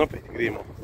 no, grimo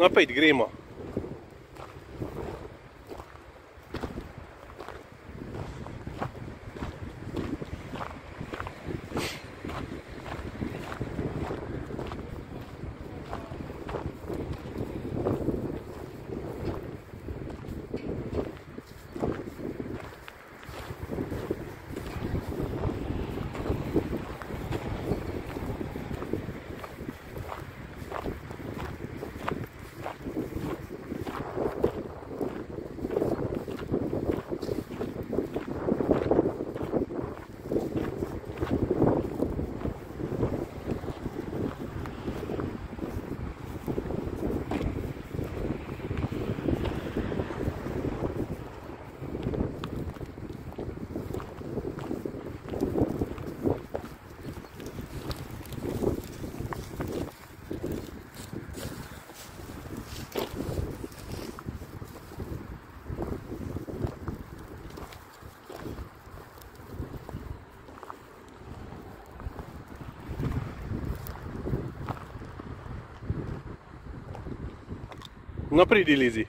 No, é pa idgremo. Lizi.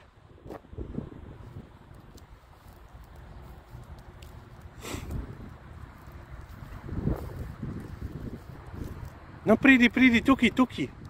No pridi, pridi, tukaj, tukaj.